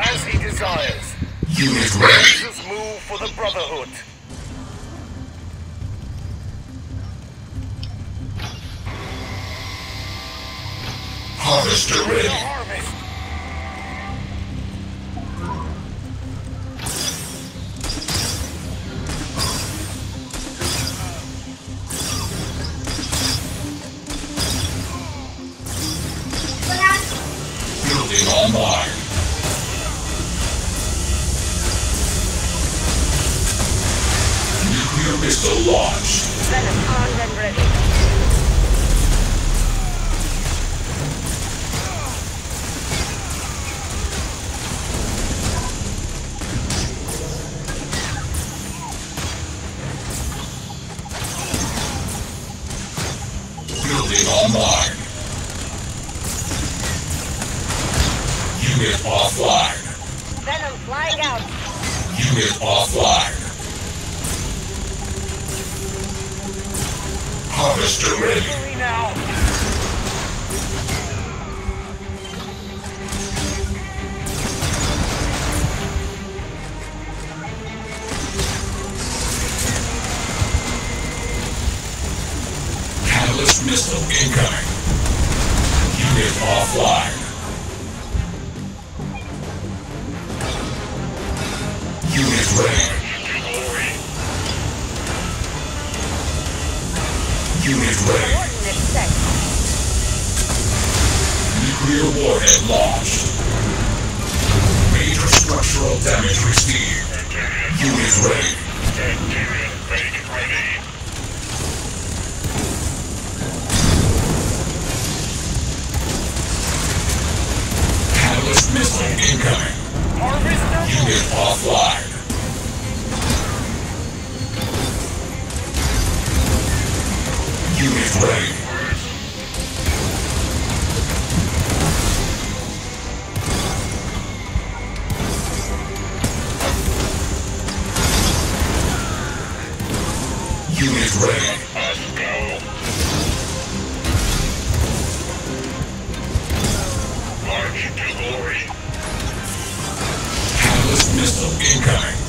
As he desires, Unit ready. lasers move for the Brotherhood. Harvester ready. Building online. Nuclear missile launched. Venom armed and ready. Building online. Unit offline. Venom flying out. Unit offline. Harvester ready. Hurry now. Catalyst missile incoming. Unit offline. Unit ready. Unit ready. Nuclear warhead launched. Major structural damage received. Missile incoming. Harvester Unit offline. Unit ready. Unit ready. Missile incoming.